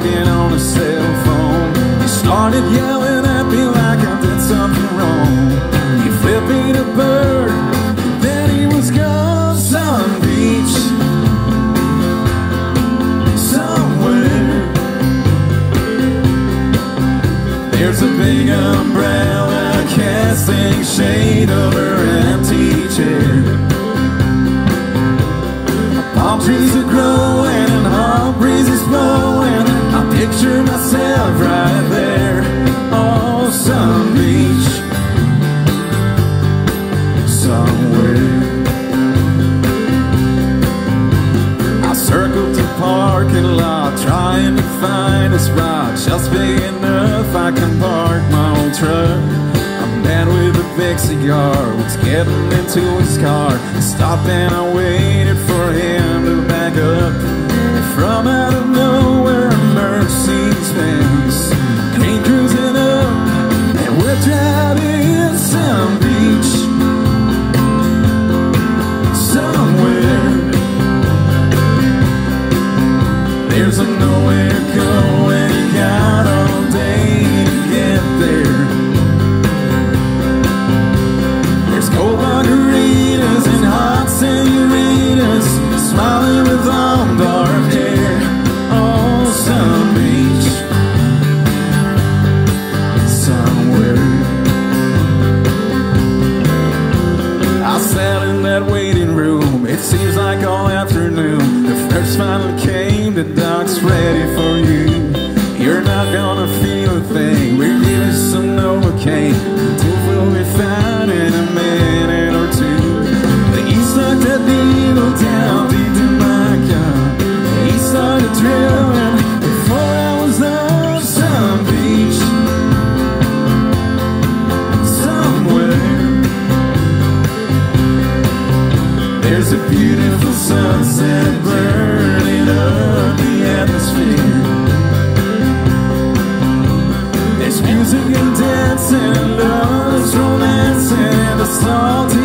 talking on a cell phone. He started yelling at me like I did something wrong. He flipped me the bird, then he was gone. Some beach, somewhere. There's a big umbrella casting shade over an empty chair. Find a spot just big enough I can park my old truck. A man with a big cigar was getting into his car. I stopped and I waited for him to back up. From out of nowhere, Mercedes Benz came cruising up and out in some beach somewhere. There's a thing. We're giving some Novocaine. Proof will be found in a minute or two. The east sucked that needle down deep in my gun. He started drilling before I was on some beach somewhere. There's a beautiful sunset dancing and dancing, love is romancing, assaulting.